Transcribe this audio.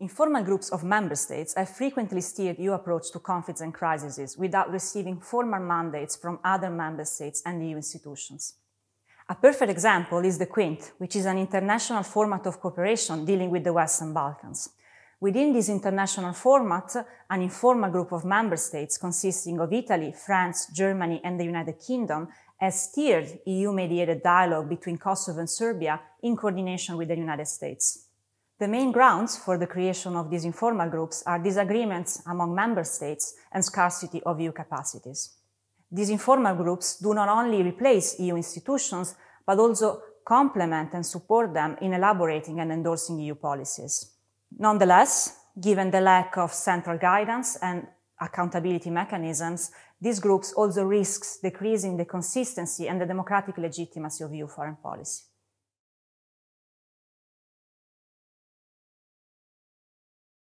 Informal groups of member states have frequently steered EU approach to conflicts and crises without receiving formal mandates from other member states and EU institutions. A perfect example is the Quint, which is an international format of cooperation dealing with the Western Balkans. Within this international format, an informal group of member states consisting of Italy, France, Germany, and the United Kingdom has steered EU-mediated dialogue between Kosovo and Serbia in coordination with the United States. The main grounds for the creation of these informal groups are disagreements among member states and scarcity of EU capacities. These informal groups do not only replace EU institutions, but also complement and support them in elaborating and endorsing EU policies. Nonetheless, given the lack of central guidance and accountability mechanisms, these groups also risks decreasing the consistency and the democratic legitimacy of EU foreign policy.